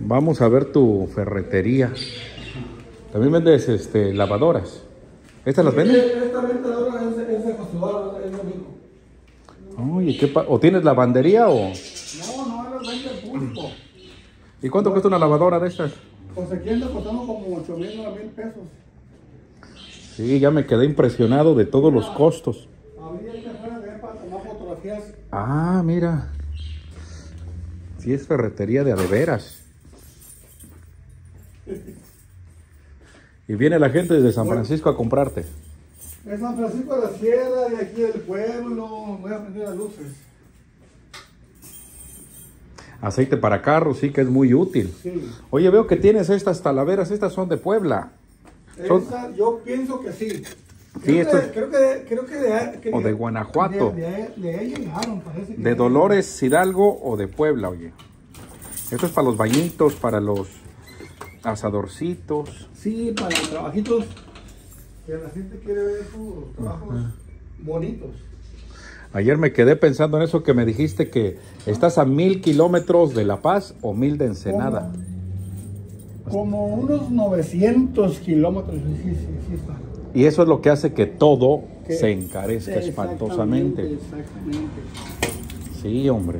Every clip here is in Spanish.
Vamos a ver tu ferretería. También vendes este, lavadoras. ¿Estas las vendes? Esta ventadora es, es de es lo mismo. Oye, ¿qué pa- ¿o tienes lavandería o...? No, no, las vende el público. ¿Y cuánto cuesta una lavadora de estas? Pues aquí anda costando como 8 mil, 9 mil pesos. Sí, ya me quedé impresionado de todos los costos. Abrí este afuera de para tomar fotografías. Ah, mira. Sí es ferretería de a de veras. Y viene la gente desde San Francisco a comprarte. De San Francisco de la Sierra, de aquí del pueblo. Voy a prender las luces. Aceite para carros, sí que es muy útil. Sí. Oye, veo que tienes estas talaveras, estas son de Puebla. Son- Esa, yo pienso que sí. Sí, esto que, es- creo que de, creo que de, que O de Guanajuato. De, llegaron, parece que ¿De Dolores Hidalgo o de Puebla, oye? Esto es para los bañitos, para los asadorcitos. Sí, para trabajitos que la gente quiere ver sus trabajos bonitos. Ayer me quedé pensando en eso que me dijiste que estás a mil kilómetros de La Paz o mil de Ensenada. Como unos 900 kilómetros, sí, sí, sí está. Y eso es lo que hace que todo Que- se encarezca espantosamente. Exactamente. Sí, hombre.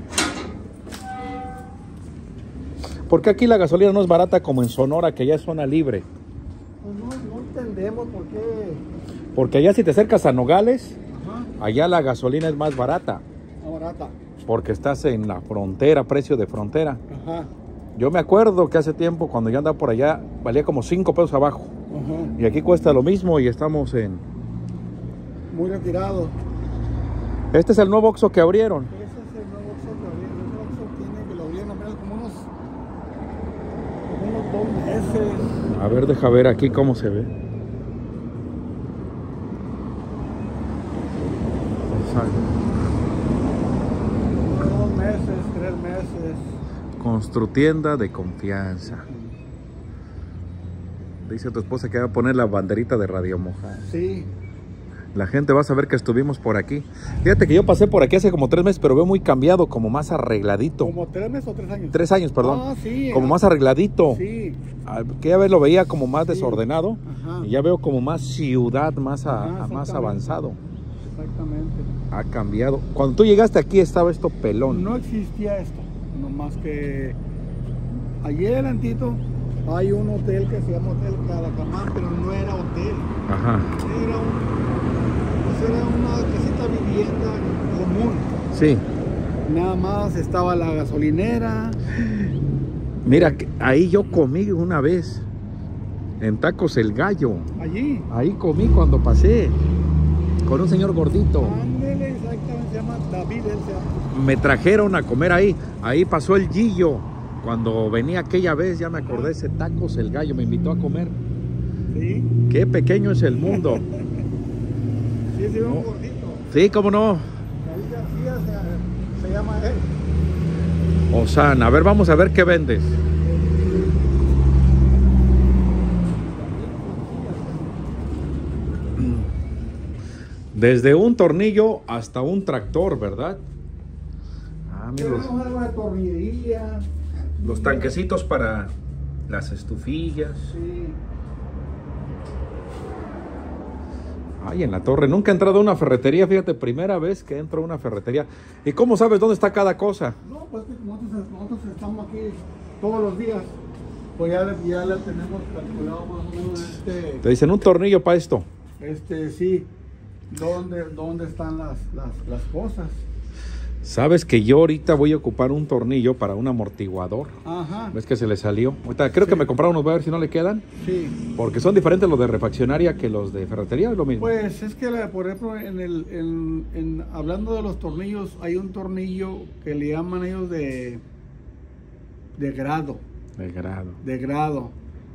Porque aquí la gasolina no es barata como en Sonora, que ya es zona libre. No, no entendemos por qué. Porque allá si te acercas a Nogales, Ajá, allá la gasolina es más barata. no barata. Porque estás en la frontera, precio de frontera. Ajá, Yo me acuerdo que hace tiempo, cuando yo andaba por allá, valía como 5 pesos abajo. Ajá. Y aquí cuesta lo mismo y estamos en... Muy retirado. Este es el nuevo Oxxo que abrieron. Ese es el nuevo Oxxo que abrieron. Ese Oxxo tiene que lo abrieron apenas como unos. como unos dos meses. A ver, deja ver aquí cómo se ve. Dos meses, tres meses. Construtienda de confianza. Dice tu esposa que va a poner la banderita de Radio Mojada. Sí. La gente va a saber que estuvimos por aquí. Fíjate que yo pasé por aquí hace como tres meses, pero veo muy cambiado, como más arregladito. ¿Como tres meses o tres años? Tres años, perdón. Ah, sí. Como ah, más arregladito. Sí. Ah, Que ya lo veía como más Sí. desordenado. Ajá. Y ya veo como más ciudad, más, a- Ajá, más avanzado. Exactamente. Ha cambiado. Cuando tú llegaste aquí estaba esto pelón. No existía esto. No más que. Allí adelantito hay un hotel que se llama Hotel Cadacamán, pero no era hotel. Ajá. Era, un, pues era una casita vivienda común. Sí. Nada más estaba la gasolinera. Mira, que ahí yo comí una vez. En Tacos El Gallo. Allí. Ahí comí cuando pasé. Con un señor gordito. Ándele, exactamente, se llama David, él se llama. Me trajeron a comer ahí. Ahí pasó el Gillo. Cuando venía aquella vez, ya me acordé ese Tacos El Gallo. Me invitó a comer. Sí, Qué pequeño es el mundo. sí, sí, un No. gordito. Sí, cómo no. David García se, se llama él. Osana, a ver, vamos a ver qué vendes. Desde un tornillo hasta un tractor, ¿verdad? Ah, mira, Tenemos algo de tornillería. Los tanquecitos para las estufillas. Sí. Ay, en la torre. Nunca he entrado a una ferretería, fíjate, primera vez que entro a una ferretería. ¿Y cómo sabes dónde está cada cosa? No, pues que nosotros, nosotros estamos aquí todos los días. Pues ya, ya le tenemos calculado más o menos este, Te dicen un tornillo para esto. este sí, dónde, dónde están las, las, las cosas. Sabes que yo ahorita voy a ocupar un tornillo para un amortiguador. Ajá. ¿Ves que se le salió? Ahorita creo que me compraron unos, voy a ver si no le quedan. Sí. Porque son diferentes los de refaccionaria que los de ferretería, es lo mismo. Pues es que, la- por ejemplo, en el, en, en- hablando de los tornillos, hay un tornillo que le llaman ellos de, de grado. de grado. de grado.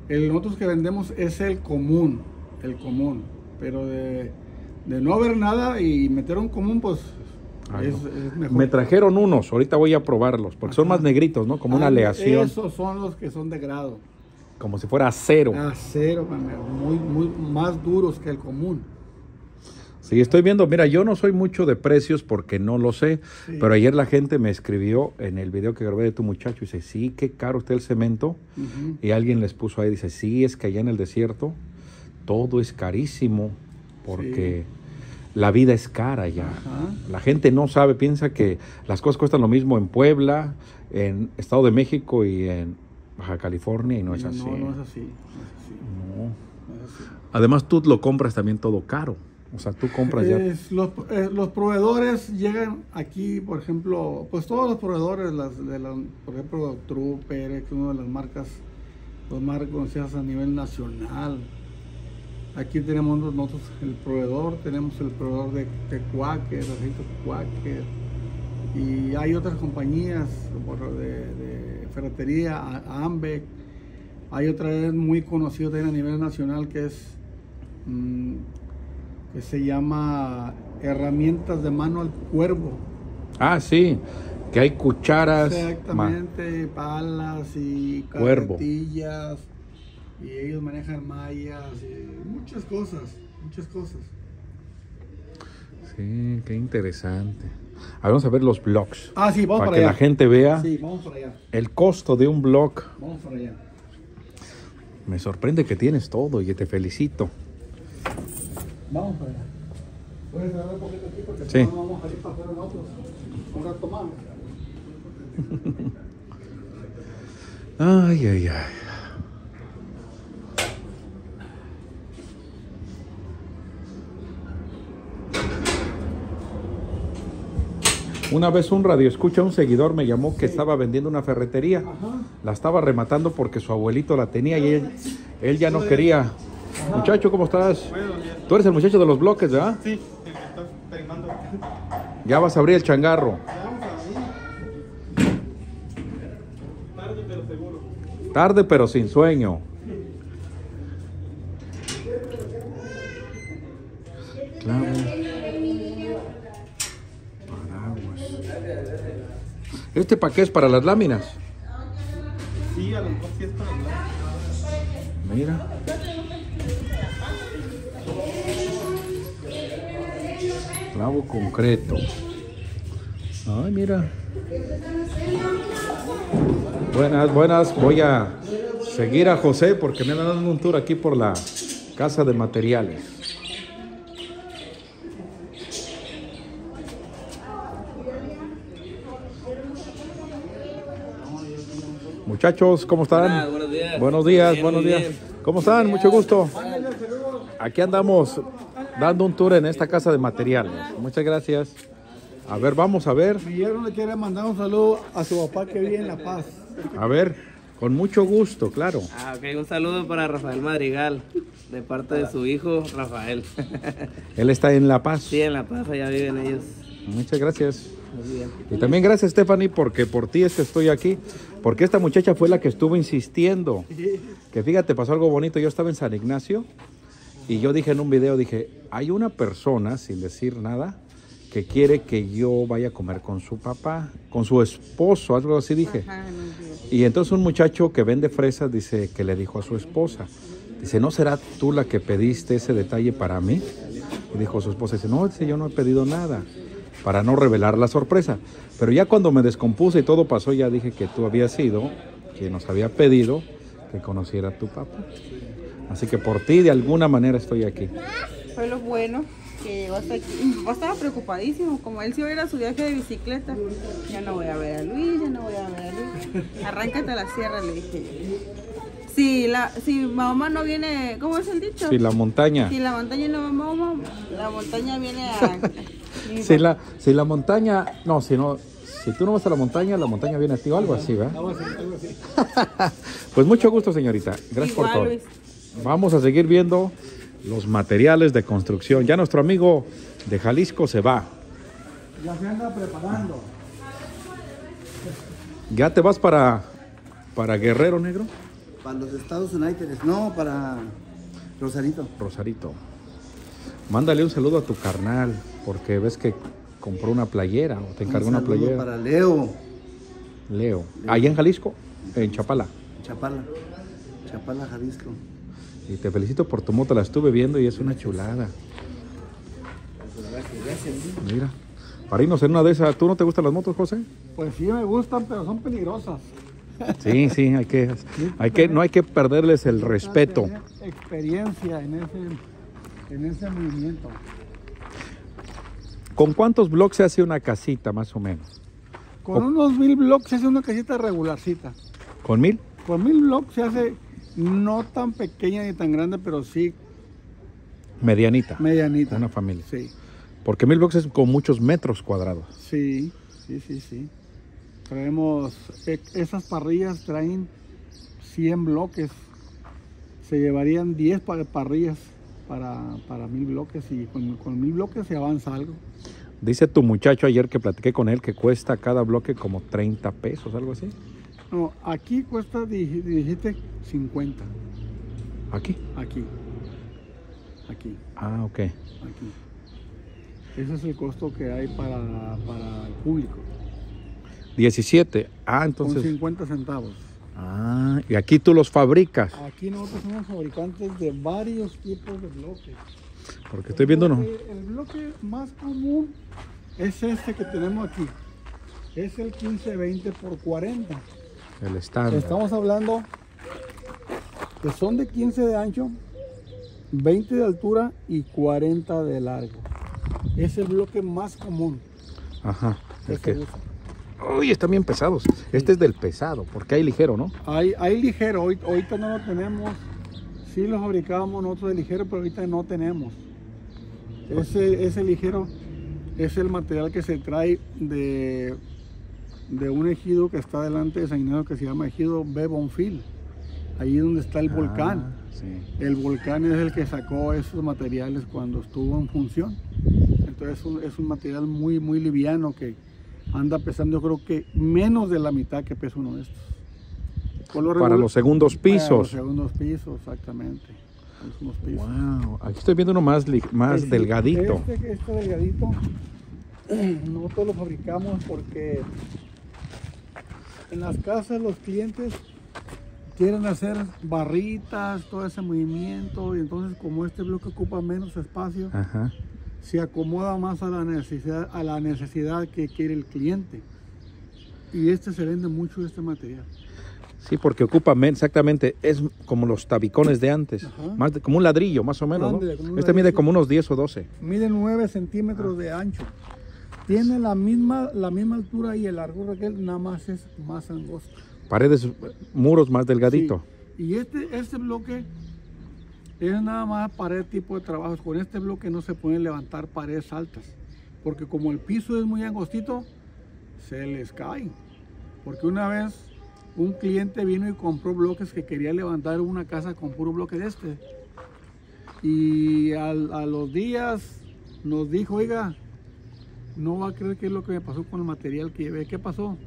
El nosotros que vendemos es el común, el común. Pero de, de no haber nada y meter un común, pues es, no. es mejor. Me trajeron unos, ahorita voy a probarlos, porque son más negritos, ¿no? Como una Ah, aleación, Esos son los que son de grado. como si fuera acero. Acero, man, muy, muy más duros que el común. Sí, estoy viendo, mira, yo no soy mucho de precios porque no lo sé, Sí. pero ayer la gente me escribió en el video que grabé de tu muchacho, dice, sí, qué caro está el cemento. Y alguien les puso ahí, dice, sí, es que allá en el desierto todo es carísimo porque la vida es cara. Ajá. La gente no sabe, piensa que las cosas cuestan lo mismo en Puebla, en Estado de México y en Baja California y no es así. No, no es así. No es así. No. no es así. Además tú lo compras también todo caro. O sea, tú compras ya... Los, eh, los proveedores llegan aquí, por ejemplo, pues todos los proveedores, las, de las, por ejemplo, Trooper, que es una de las marcas, los más reconocidas a nivel nacional. Aquí tenemos nosotros el proveedor, tenemos el proveedor de, de Quaker, aceite Quaker, y hay otras compañías de, de ferretería, a- Ambec. Hay otra vez muy conocida también a nivel nacional que es mm, que se llama herramientas de mano al cuervo. Ah, sí, que hay cucharas. Exactamente, palas y Cuervo. carretillas. Y ellos manejan mallas y muchas cosas, muchas cosas. Sí, qué interesante. A ver, vamos a ver los blogs. Ah, sí, vamos para para que allá. la gente vea Sí, vamos para allá. el costo de un blog. Vamos para allá. Me sorprende que tienes todo y te felicito. Vamos para allá. Puedes cerrar un poquito aquí porque Sí. si no vamos a ir para afuera nosotros. Un rato más. Ay, ay, ay. Una vez un radio escucha, un seguidor me llamó que estaba vendiendo una ferretería. La estaba rematando porque su abuelito la tenía y él, él ya no quería. Muchacho, ¿cómo estás? Tú eres el muchacho de los bloques, ¿verdad? Sí. Ya vas a abrir el changarro. Tarde pero seguro. Tarde pero sin sueño. Clavo. Paraguas. ¿Este para qué es? ¿Para las láminas? Sí, a lo mejor sí es para hablar. Mira. Clavo concreto. Ay, mira. Buenas, buenas. Voy a seguir a José porque me andan dando un tour aquí por la casa de materiales. Muchachos, ¿cómo están? Buenos días. Buenos días, Bien, buenos días. ¿Cómo están? Mucho gusto. Aquí andamos dando un tour en esta casa de materiales. Muchas gracias. A ver, vamos a ver. Guillermo le quiere mandar un saludo a su papá que vive en La Paz. A ver, con mucho gusto, claro. Ah, ok, un saludo para Rafael Madrigal, de parte de su hijo Rafael. Él está en La Paz. sí, en La Paz, allá viven ellos. Muchas gracias. Muy bien. Y también gracias, Stephanie, porque por ti es que estoy aquí. Porque esta muchacha fue la que estuvo insistiendo. Que fíjate, pasó algo bonito. Yo estaba en San Ignacio y yo dije en un video, dije, hay una persona, sin decir nada, que quiere que yo vaya a comer con su papá, con su esposo, algo así dije. Y entonces un muchacho que vende fresas dice que le dijo a su esposa, dice, ¿no será tú la que pediste ese detalle para mí? Y dijo su esposa, dice, no, dice, yo no he pedido nada, para no revelar la sorpresa. Pero ya cuando me descompuse y todo pasó, ya dije que tú habías sido quien nos había pedido que conociera a tu papá. Así que por ti de alguna manera estoy aquí. Fue lo bueno que llegó hasta aquí. Mi papá estaba preocupadísimo, como él se iba a ir a su viaje de bicicleta. Ya no voy a ver a Luis, ya no voy a ver a Luis. Arráncate a la sierra, le dije. Si la, si mamá no viene, ¿cómo es el dicho? Si la montaña, Si la montaña no va mamá, la montaña viene a. Si la, si la montaña, no, si no, si tú no vas a la montaña, la montaña viene a ti o algo así, ¿verdad? Pues mucho gusto, señorita. Gracias por todo. Luis. Vamos a seguir viendo los materiales de construcción. Ya nuestro amigo de Jalisco se va. Ya se anda preparando. ¿Ya te vas para, para Guerrero Negro? Para los Estados Unidos, no, para Rosarito. Rosarito. Mándale un saludo a tu carnal, porque ves que compró una playera o te encargó Un una playera. Para Leo, Leo. Allá en Jalisco, en Chapala. Chapala. Chapala, Jalisco. Y te felicito por tu moto, la estuve viendo y es una chulada. Mira. Para irnos en una de esas, ¿tú no te gustan las motos, José? Pues sí me gustan, pero son peligrosas. Sí, sí, hay que, hay que, no hay que perderles el respeto. Tener Experiencia en ese, en ese movimiento. ¿Con cuántos bloques se hace una casita, más o menos? Con unos mil blocks se hace una casita regularcita. ¿Con mil? Con mil blocks se hace no tan pequeña ni tan grande, pero sí Medianita. medianita. Una familia. Sí, Porque mil bloques es con muchos metros cuadrados. sí, sí, sí, sí. Traemos, e- esas parrillas traen 100 bloques. Se llevarían 10 pa- parrillas para, para mil bloques y con, con mil bloques se avanza algo. Dice tu muchacho ayer que platiqué con él que cuesta cada bloque como 30 pesos, algo así. No, aquí cuesta, dij- dijiste, 50. Aquí. Aquí. Aquí. Ah, ok. aquí. Ese es el costo que hay para, para el público. 17. Ah, Con entonces. 50 centavos. Ah, y aquí tú los fabricas. Aquí nosotros somos fabricantes de varios tipos de bloques. Porque estoy viendo uno. El bloque, más común es este que tenemos aquí. Es el 1520 por 40. El estándar. Estamos hablando que son de 15 de ancho, 20 de altura y 40 de largo. Es el bloque más común. Ajá. que-. Uy, están bien pesados. Este es del pesado, porque hay ligero, ¿no? Hay, hay ligero, hoy- ahorita no lo tenemos. Sí lo fabricábamos nosotros de ligero, pero ahorita no tenemos. Ese, ese ligero es el material que se trae de, de un ejido que está delante de San Ignacio que se llama ejido Bebonfil. Ahí donde está el volcán. Ah, sí. El volcán es el que sacó esos materiales cuando estuvo en función. Entonces es un, es un material muy, muy liviano que anda pesando yo creo que menos de la mitad que pesa uno de estos. Lo Para los segundos Para los pisos. segundos pisos, exactamente. Los pisos. Wow. Aquí estoy viendo uno más, más Sí, delgadito. Este, este delgadito, nosotros lo fabricamos porque en las casas los clientes quieren hacer barritas, todo ese movimiento, y entonces como este bloque ocupa menos espacio, Ajá. Se acomoda más a la necesidad, a la necesidad que quiere el cliente. Y este se vende mucho este material. Sí, porque ocupa men- exactamente, es como los tabicones de antes, Ajá. más de- como un ladrillo más o menos, Este mide como unos 10 o 12. Mide 9 centímetros de ancho. Tiene la misma, la misma altura y el largo Raquel, nada más es más angosto. Paredes, muros más delgadito. Sí. Y este, este bloque es nada más pared tipo de trabajos. Con este bloque no se pueden levantar paredes altas. Porque como el piso es muy angostito, se les cae. Porque una vez un cliente vino y compró bloques que quería levantar una casa con puro bloque de este. Y a los días nos dijo, oiga, no va a creer qué es lo que me pasó con el material que llevé. ¿Qué pasó?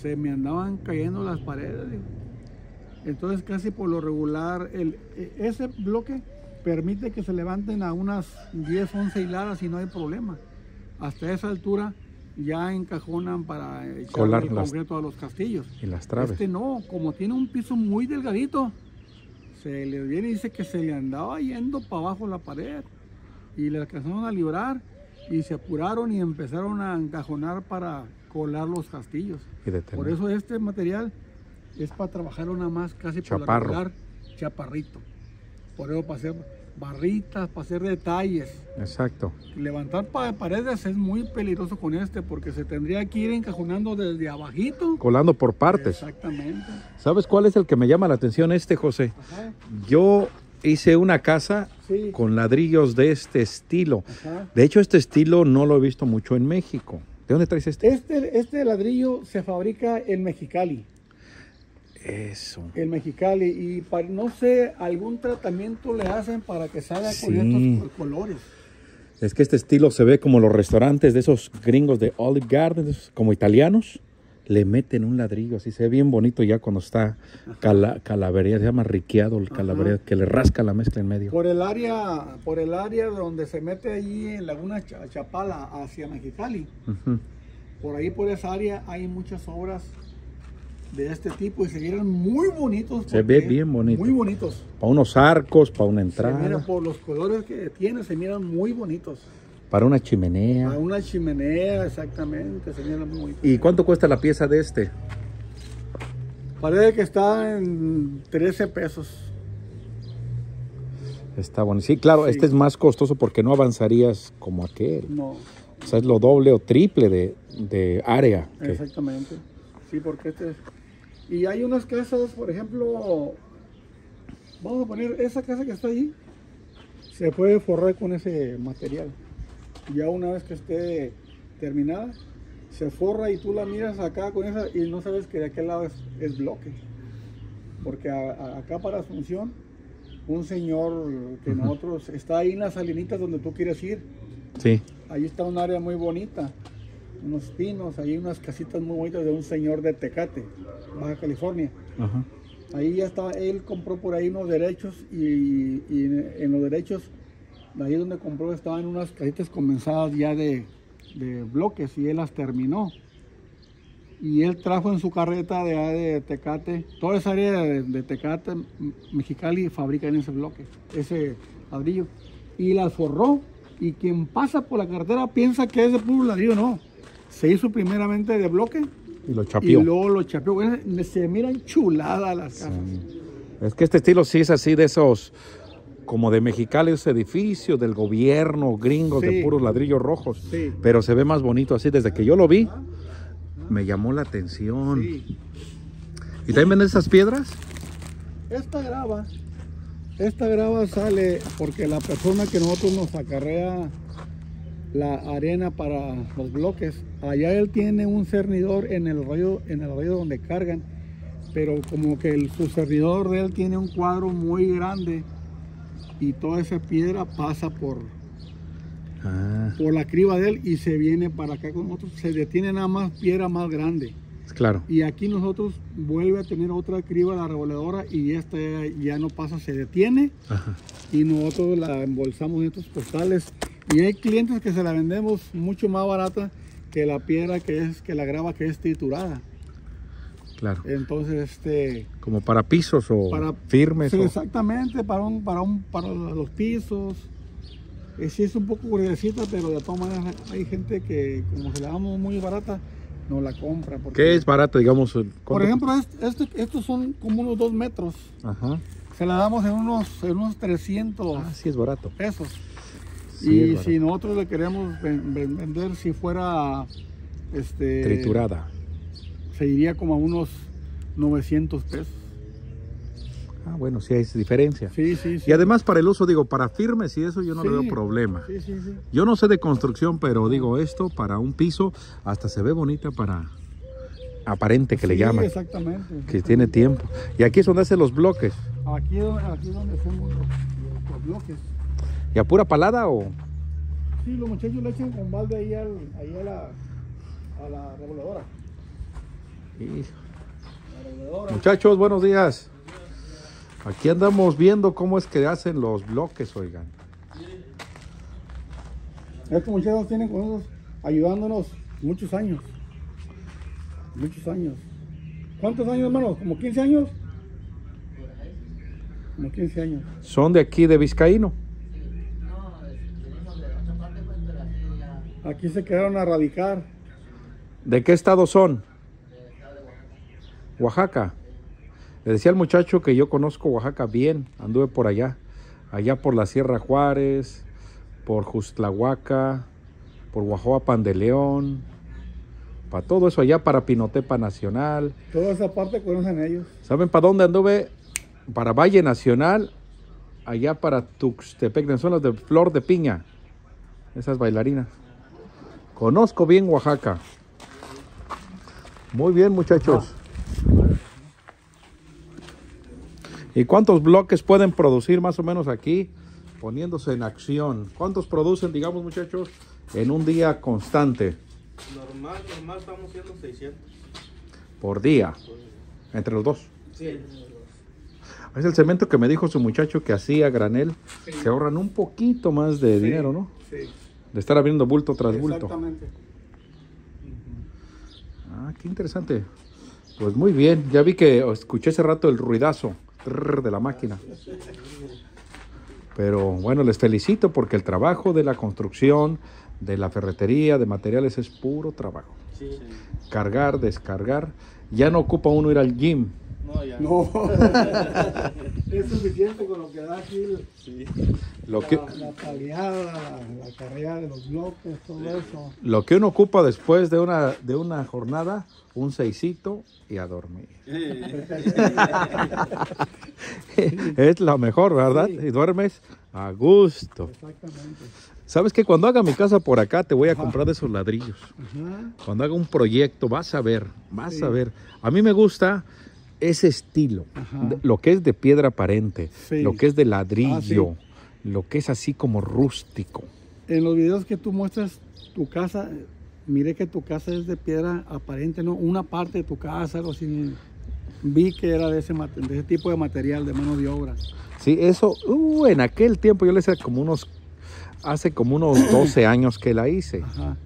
Se me andaban cayendo las paredes. Entonces casi por lo regular, el, e- ese bloque permite que se levanten a unas 10, 11 hiladas y no hay problema. Hasta esa altura ya encajonan para echar Colar el concreto a los castillos. Y las traves. Este no, como tiene un piso muy delgadito, se le viene y dice que se le andaba yendo para abajo la pared y le alcanzaron a librar y se apuraron y empezaron a encajonar para colar los castillos. Y. Por eso este material es para trabajar nada más casi por Chaparro. regular, chaparrito. Por eso para hacer barritas, para hacer detalles. Exacto. Levantar pa- paredes es muy peligroso con este porque se tendría que ir encajonando desde abajito. Colando por partes. Exactamente. ¿Sabes cuál es el que me llama la atención este, José? Ajá, Yo hice una casa sí. con ladrillos de este estilo. Ajá. De hecho, este estilo no lo he visto mucho en México. ¿De dónde traes este? Este, este ladrillo se fabrica en Mexicali. Eso. En Mexicali. Y para, no sé, algún tratamiento le hacen para que salga con Sí. estos colores. Es que este estilo se ve como los restaurantes de esos gringos de Olive Garden, como italianos. Le meten un ladrillo, así se ve bien bonito ya cuando está cala, calavería, se llama riqueado el calavería, que le rasca la mezcla en medio. Por el área, por el área donde se mete allí en Laguna Cha- Chapala hacia Mexicali. Por ahí, por esa área, hay muchas obras de este tipo y se miran muy bonitos. Se ve bien bonito. Muy bonitos. Para unos arcos, para una Se mira entrada. por los colores que tiene, se miran muy bonitos. Para una chimenea. una chimenea, exactamente, señora muy. ¿Y cuánto cuesta la pieza de este? Parece que está en 13 pesos. Está bueno. Sí, claro, Sí. este es más costoso porque no avanzarías como aquel. No, O sea, es lo doble o triple de, de área. que- exactamente. Sí, porque este. Y hay unas casas, por ejemplo, vamos a poner esa casa que está ahí, se puede forrar con ese material. Ya una vez que esté terminada, se forra y tú la miras acá con esa y no sabes que de aquel lado es, es bloque. Porque a- a- acá para Asunción, un señor que nosotros está ahí en las salinitas donde tú quieres ir. Sí. Ahí está un área muy bonita, unos pinos, ahí unas casitas muy bonitas de un señor de Tecate, Baja California. Ajá. Ahí ya estaba, él compró por ahí unos derechos y, y en, en los derechos, de ahí donde compró estaban unas casitas comenzadas ya de, de bloques y él las terminó. Y él trajo en su carreta de, de Tecate, toda esa área de, de Tecate, Mexicali, fabrican ese bloque, ese ladrillo. Y las forró. Y quien pasa por la carretera piensa que es de puro ladrillo, no. Se hizo primeramente de bloque Y lo y chapió. luego lo chapeó. Se miran chuladas las casas. Es que este estilo sí es así de esos, como de Mexicali, esos edificios del gobierno gringos de puros ladrillos rojos. Sí. Pero se ve más bonito así. Desde que yo lo vi, me llamó la atención. Sí. ¿Y también venden esas piedras? Esta grava, esta grava sale porque la persona que nosotros nos acarrea la arena para los bloques, allá él tiene un cernidor en el rollo, en el rollo donde cargan, pero como que el, su cernidor de él tiene un cuadro muy grande y toda esa piedra pasa por, Ah, por la criba de él y se viene para acá con nosotros, se detiene nada más piedra más grande. claro. Y aquí nosotros vuelve a tener otra criba la revoleadora y esta ya, no pasa, se detiene Ajá. y nosotros la embolsamos en estos postales. Y hay clientes que se la vendemos mucho más barata que la piedra que es, que la grava que es triturada. Claro. Entonces, este, Como para pisos o para firmes. sí, o- exactamente para un, para un, para los pisos. Eh, sí es un poco gruesita, pero de todas maneras hay gente que como se la damos muy barata, no la compra. porque- ¿Qué es barato, digamos? el- Por ejemplo, est- este- estos son como unos dos metros. Ajá. Se la damos en unos, en unos 300 Ah, sí es barato. pesos. Sí, y si nosotros le queremos ven- ven- vender, si fuera este, Triturada. se iría como a unos 900 pesos. Ah, bueno, sí hay diferencia. Sí, sí, sí. Y además para el uso, digo, para firmes y eso yo no le veo problema. Sí, sí, sí. Yo no sé de construcción, pero digo esto para un piso hasta se ve bonita para aparente que le llaman, Exactamente. que tiene tiempo. Y aquí es donde hace los bloques. Aquí, es donde- aquí es donde hacemos los, los bloques. ¿Y a pura palada o? Sí, los muchachos le echan con balde ahí, al- ahí a, la, a la revoladora. Muchachos, buenos días. Aquí andamos viendo cómo es que hacen los bloques, oigan. Estos muchachos tienen con nosotros ayudándonos muchos años. Muchos años. ¿Cuántos años, hermano? ¿Como 15 años? Como 15 años. Son de aquí de Vizcaíno. Aquí se quedaron a radicar. ¿De qué estado son? Oaxaca. Le decía al muchacho que yo conozco Oaxaca bien, anduve por allá, allá por la Sierra Juárez, por Justlahuaca, por Guajoapan de León, para todo eso allá, para Pinotepa Nacional. Toda esa parte conocen ellos. ¿Saben para dónde anduve? Para Valle Nacional, allá para Tuxtepec, en zonas de Flor de Piña, esas bailarinas. Conozco bien Oaxaca. Muy bien, muchachos. ¿Y cuántos bloques pueden producir más o menos aquí poniéndose en acción? ¿Cuántos producen, digamos, muchachos, en un día constante Normal, normal estamos haciendo 600. por día? Entre los dos. Sí. Es el cemento que me dijo su muchacho que hacía granel. Se ahorran un poquito más de dinero, ¿no? Sí. De estar abriendo bulto tras bulto. Exactamente. Ah, qué interesante. Pues muy bien. Ya vi que escuché ese rato el ruidazo de la máquina. Pero bueno, les felicito porque el trabajo de la construcción, de la ferretería, de materiales es puro trabajo. Sí. Cargar, descargar. Ya no ocupa uno ir al gym. No, ya. No. es suficiente con lo que da aquí el- Sí. Lo que, la, la taleada, la, la carrera de los bloques, todo eso. lo que uno ocupa después de una, de una jornada, un seisito y a dormir. es lo mejor, ¿verdad? Sí. Y duermes a gusto. Exactamente. ¿Sabes que Cuando haga mi casa por acá, te voy a comprar de esos ladrillos. Ajá. Cuando haga un proyecto, vas a ver, vas Sí. a ver. A mí me gusta ese estilo, Ajá. lo que es de piedra aparente, Sí. lo que es de ladrillo, Ah, lo que es así como rústico. En los videos que tú muestras tu casa, mire que tu casa es de piedra aparente, ¿no? Una parte de tu casa, algo así. Vi que era de ese, mate- de ese tipo de material, de mano de obra. Sí, eso, uh, en aquel tiempo, yo le decía como unos, hace como unos 12 años que la hice. Ajá.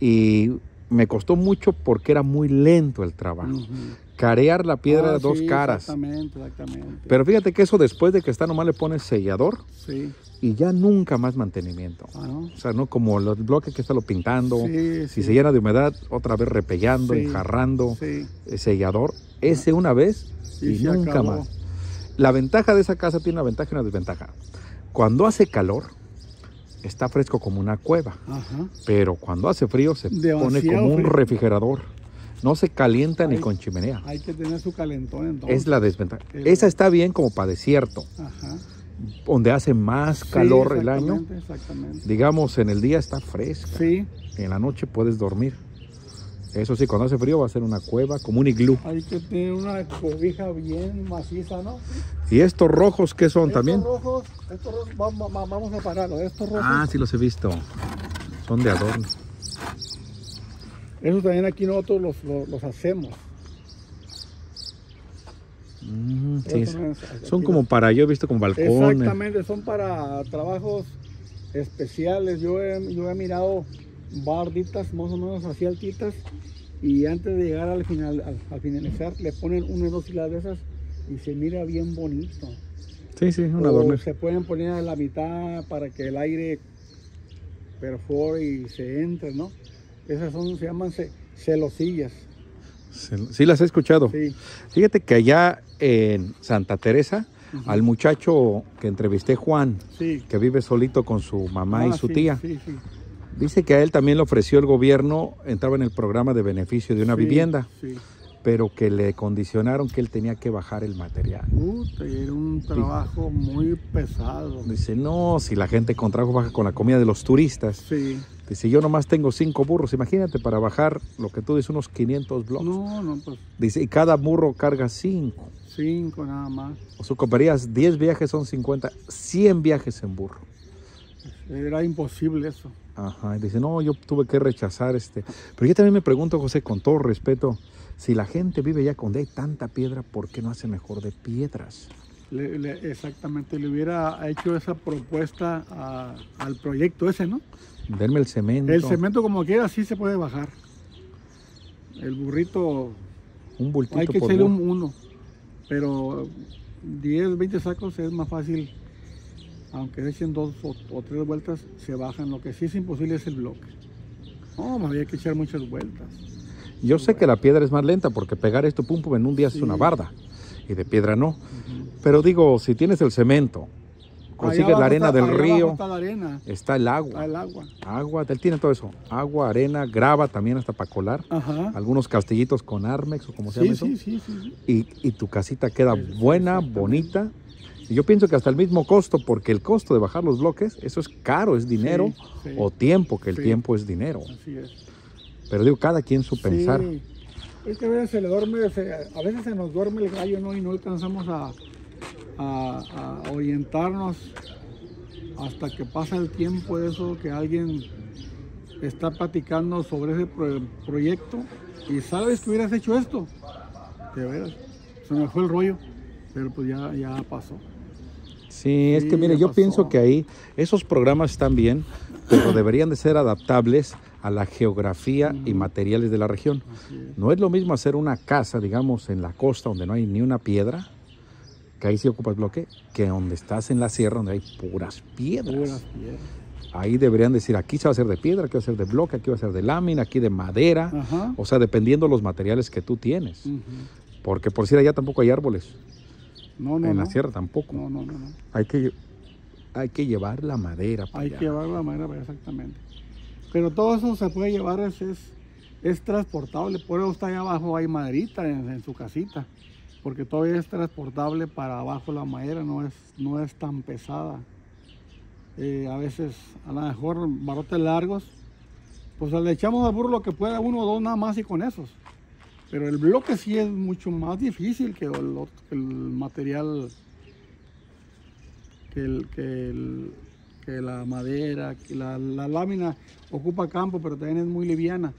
Y me costó mucho porque era muy lento el trabajo. Carear la piedra Ah, de dos sí, caras. Exactamente, exactamente. Pero fíjate que eso después de que está nomás le pones sellador sí. y ya nunca más mantenimiento. Ah, ¿no? O sea, no como los bloques que está lo pintando. Sí, Si se llena de humedad, otra vez repellando, enjarrando, eh, sellador. Ese una vez y, nunca acabó. más. La ventaja de esa casa tiene una ventaja y una desventaja. Cuando hace calor, está fresco como una cueva. Ajá. Pero cuando hace frío, se pone como un refrigerador. No se calienta ni con chimenea. Hay que tener su calentón entonces. Es la desventaja. Esa está bien como para desierto, Ajá. donde hace más Sí, calor el año. exactamente, Exactamente. Digamos, en el día está fresca. Sí, En la noche puedes dormir. Eso sí, cuando hace frío va a ser una cueva, como un iglú. hay que tener una cobija bien maciza, ¿no? ¿Y estos rojos qué son también? Estos rojos, estos rojos, vamos, va- vamos a pararlo. Estos rojos, Ah, sí los he visto. Son de adorno. esos también aquí nosotros los, los, los hacemos. Mm, sí, también son como para, yo he visto como balcones. Exactamente, son para trabajos especiales. Yo he, yo he mirado barditas más o menos así altitas y antes de llegar al final, al, al finalizar, le ponen una o dos hilas de esas y se mira bien bonito. Sí, sí, un adorno. se pueden poner a la mitad para que el aire perfore y se entre, ¿no? Esas son, se llaman ce- celosillas. Sí, las he escuchado. Sí. Fíjate que allá en Santa Teresa, al muchacho que entrevisté, Juan, Sí. que vive solito con su mamá y Ah, su sí, tía, Sí, sí. Dice que a él también le ofreció el gobierno, entraba en el programa de beneficio de una Sí, vivienda, Sí. pero que le condicionaron que él tenía que bajar el material. Puta, era un trabajo muy pesado. Dice, no, si la gente con trabajo baja con la comida de los turistas. Sí. Dice, yo nomás tengo cinco burros, imagínate para bajar lo que tú dices, unos 500 bloques. No, no, pues Dice, y cada burro carga cinco. cinco nada más. O sea, ocuparías 10 viajes son 50, 100 viajes en burro. Era imposible eso. Ajá, y dice, no, yo tuve que rechazar este. Pero yo también me pregunto, José, con todo respeto, si la gente vive ya donde hay tanta piedra, ¿por qué no hace mejor de piedras? Le- le- exactamente, le hubiera hecho esa propuesta a- al proyecto ese, ¿no? Denme el cemento. El cemento como quiera sí se puede bajar. El burrito Un bultito hay que por un uno, pero 10, 20 sacos es más fácil. Aunque echen dos o, o tres vueltas, se bajan. Lo que sí es imposible es el bloque. No, me había que echar muchas vueltas. Yo sé que la piedra es más lenta porque pegar esto pum pum en un día es una barda y de piedra no. Pero digo, si tienes el cemento, consigues la arena está- del río, Está la arena, está el está agua. el agua. Agua, él tiene todo eso. Agua, arena, grava también hasta para colar. Ajá. Algunos castillitos con Armex o como se Sí, llama eso. sí, sí, sí, y, y tu casita queda buena, bonita. Y yo pienso que hasta el mismo costo, porque el costo de bajar los bloques, eso es caro, es dinero, Sí, sí. o tiempo, que el Sí. tiempo es dinero. Así es. Pero digo, cada quien su pensar. Sí. Es que a veces se le duerme, se- a veces se nos duerme el gallo, ¿no? Y no alcanzamos a, a- a orientarnos hasta que pasa el tiempo de eso, que alguien está platicando sobre ese pro- proyecto y sabes que hubieras hecho esto. De veras, se me fue el rollo, pero pues ya, ya pasó. Sí, es que mire, yo pasó. pienso que ahí esos programas están bien, pero deberían de ser adaptables a la geografía y materiales de la región. Es. No es lo mismo hacer una casa, digamos, en la costa donde no hay ni una piedra, que ahí sí ocupas bloque, que donde estás en la sierra, donde hay puras piedras. Puras piedras. Ahí deberían decir, aquí se va a hacer de piedra, aquí va a ser de bloque, aquí va a ser de lámina, aquí de madera. Ajá. O sea, dependiendo los materiales que tú tienes. Porque por si allá tampoco hay árboles. No, no, en la sierra tampoco. No, no, no, no. Hay, que, hay que llevar la madera. para Hay allá. que llevar la madera para allá, exactamente. Pero todo eso se puede llevar, es, es, es transportable. Por eso está allá abajo, hay maderita en, en su casita. Porque todavía es transportable para abajo la madera, no es, no es tan pesada. Eh, a veces, a lo mejor, barrotes largos, pues le echamos al burro lo que pueda, uno o dos nada más y con esos. Pero el bloque sí es mucho más difícil que el, material que, el, que, el- que la madera, que la, la lámina ocupa campo, pero también es muy liviana.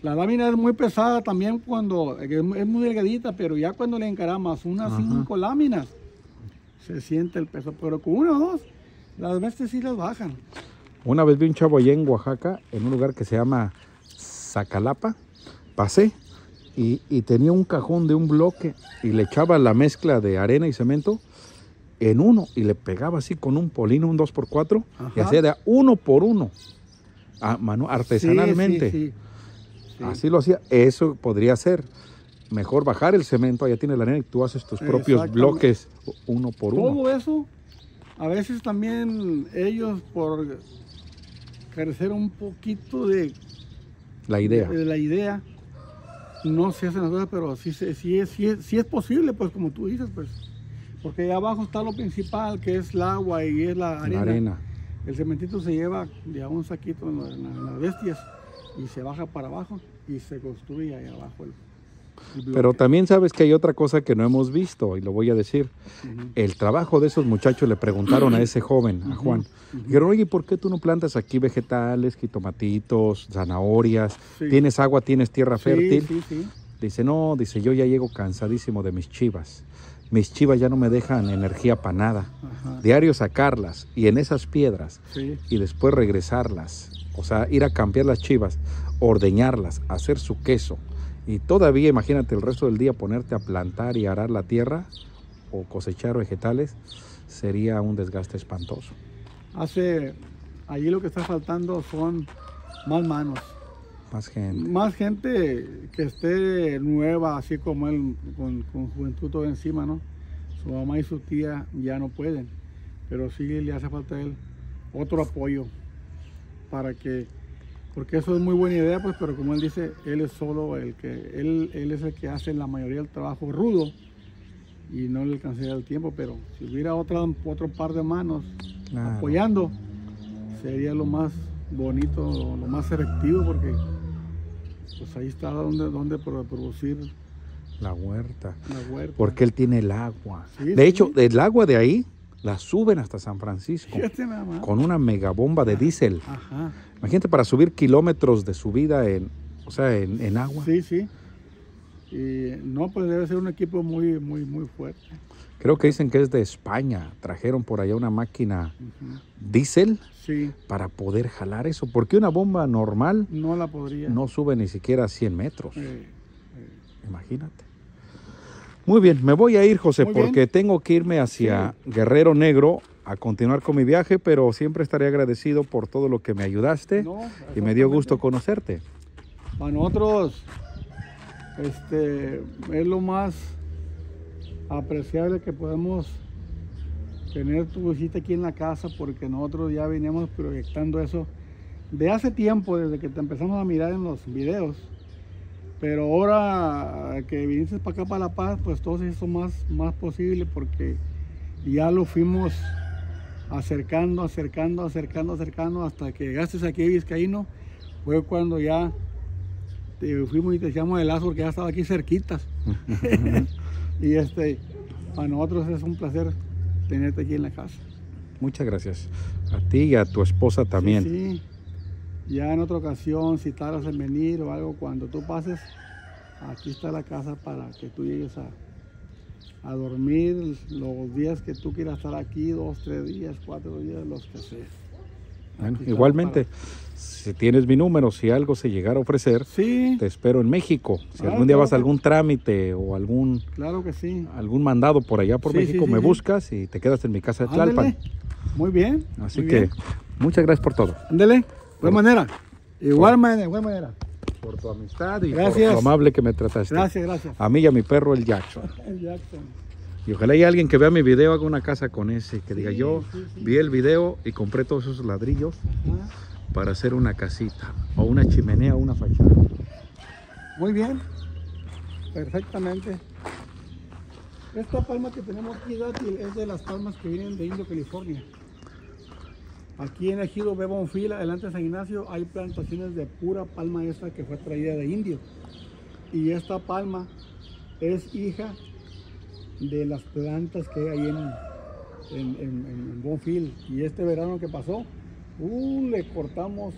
La lámina es muy pesada también cuando es muy es muy delgadita, pero ya cuando le encaramas unas Ajá. cinco láminas, se siente el peso. Pero con una o dos, las veces sí las bajan. Una vez vi un chavo allá en Oaxaca, en un lugar que se llama Zacalapa. Pasé y, y tenía un cajón de un bloque y le echaba la mezcla de arena y cemento en uno y le pegaba así con un polino, un 2x4 y hacía de uno por uno, a mano, artesanalmente. Sí, sí, sí. Sí. Así lo hacía. Eso podría ser. Mejor bajar el cemento, allá tiene la arena y tú haces tus propios bloques uno por uno. Todo eso, a veces también ellos por carecer un poquito de, La idea. de la idea, no se hacen las cosas, pero sí, es, sí, es, sí es posible, pues como tú dices, pues. Porque ahí abajo está lo principal, que es el agua y es la arena. La arena. El cementito se lleva de a un saquito en, la- en la- en las bestias y se baja para abajo y se construye ahí abajo el. Pero también sabes que hay otra cosa que no hemos visto y lo voy a decir. El trabajo de esos muchachos le preguntaron a ese joven, a Juan. Dijeron, oye, ¿por qué tú no plantas aquí vegetales, jitomatitos, zanahorias? Sí. ¿Tienes agua, tienes tierra Sí, fértil? sí. Dice, no, dice, yo ya llego cansadísimo de mis chivas. Mis chivas ya no me dejan energía para nada. Ajá. Diario sacarlas y en esas piedras y después regresarlas. O sea, ir a cambiar las chivas, ordeñarlas, hacer su queso. Y todavía, imagínate el resto del día ponerte a plantar y arar la tierra o cosechar vegetales, sería un desgaste espantoso. Hace, allí lo que está faltando son más manos, Más gente. más gente que esté nueva, así como él, con, con juventud todo encima, ¿no? Su mamá y su tía ya no pueden, pero sí le hace falta a él otro apoyo para que, porque eso es muy buena idea, pues, pero como él dice, él es solo el que, él, él es el que hace la mayoría del trabajo rudo y no le alcanzaría el tiempo, pero si hubiera otra, otro par de manos Claro. apoyando, sería lo más bonito, lo, lo más efectivo, porque pues ahí está donde, donde pro- producir La huerta. la huerta. Porque él tiene el agua. Sí, de sí. hecho, el agua de ahí la suben hasta San Francisco Fíjate nada más. con una megabomba de diésel. Ajá. Imagínate para subir kilómetros de subida en, o sea, en, en agua. Sí, sí. Y no, pues debe ser un equipo muy, muy, muy fuerte. Creo que dicen que es de España. Trajeron por allá una máquina Ujú. diésel Sí, para poder jalar eso. Porque una bomba normal no la podría. no sube ni siquiera a 100 metros. Eh, Imagínate. Muy bien, me voy a ir, José, Muy bien. porque tengo que irme hacia Guerrero Negro a continuar con mi viaje, pero siempre estaré agradecido por todo lo que me ayudaste no, y me dio gusto conocerte. Para nosotros, este, es lo más apreciable que podemos tener tu visita aquí en la casa, porque nosotros ya veníamos proyectando eso de hace tiempo, desde que te empezamos a mirar en los videos. Pero ahora que viniste para acá, para La Paz, pues todo se hizo más, más posible, porque ya lo fuimos acercando, acercando, acercando, acercando, hasta que llegaste aquí a Vizcaíno, fue cuando ya te fuimos y te echamos el lazo porque ya estaba aquí cerquitas. y este, para nosotros es un placer tenerte aquí en la casa. Muchas gracias. A ti y a tu esposa también. Sí, sí. Ya en otra ocasión, si tardas en venir o algo, cuando tú pases, aquí está la casa para que tú llegues a, a dormir los días que tú quieras estar aquí, dos, tres días, cuatro días, los que sea. Bueno, igualmente, si tienes mi número, si algo se llegara a ofrecer, Sí, te espero en México. Si Ah, algún día claro vas a que- algún trámite o algún claro que sí. algún mandado por allá por Sí, México, sí, me buscas y te quedas en mi casa de Tlalpan. Muy bien. Así muy que bien. muchas gracias por todo. Ándele. Buena manera. Igual manera, buena manera. Por tu amistad y Gracias. por lo amable que me trataste. Gracias, gracias. A mí y a mi perro el Jackson. El Jackson. Y ojalá haya alguien que vea mi video, haga una casa con ese, que diga yo sí, sí. vi el video y compré todos esos ladrillos Ajá. para hacer una casita o una chimenea o una fachada. Muy bien. Perfectamente. Esta palma que tenemos aquí, dátil, es de las palmas que vienen de Indio, California. Aquí en Ejido Bebonfil, adelante de San Ignacio, hay plantaciones de pura palma esta que fue traída de Indio. Y esta palma es hija de las plantas que hay ahí en, en, en- en Bonfil. Y este verano que pasó, uh, le cortamos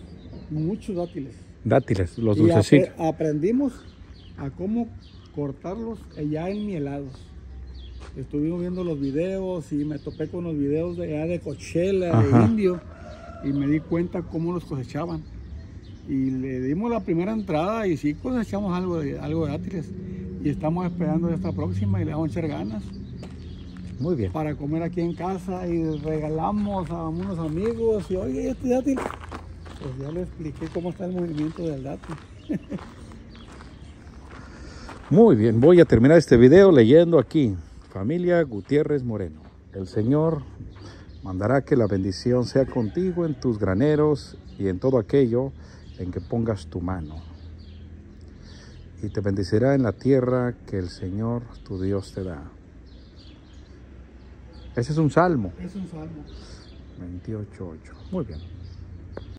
muchos dátiles. Dátiles, los dulcecitos. apre- aprendimos a cómo cortarlos ya enmielados. Estuvimos viendo los videos y me topé con los videos de allá de Coachella, Ajá. de Indio, y me di cuenta cómo los cosechaban. Y le dimos la primera entrada y sí cosechamos algo de, algo de dátiles. Y estamos esperando esta próxima y le vamos a echar ganas Muy bien. para comer aquí en casa y regalamos a unos amigos y oye este dátil pues ya le expliqué cómo está el movimiento del dátil Muy bien, voy a terminar este video leyendo aquí. Familia Gutiérrez Moreno. El Señor mandará que la bendición sea contigo en tus graneros y en todo aquello en que pongas tu mano. Y te bendecirá en la tierra que el Señor tu Dios te da. Ese es un salmo. es un salmo 28.8. Muy bien.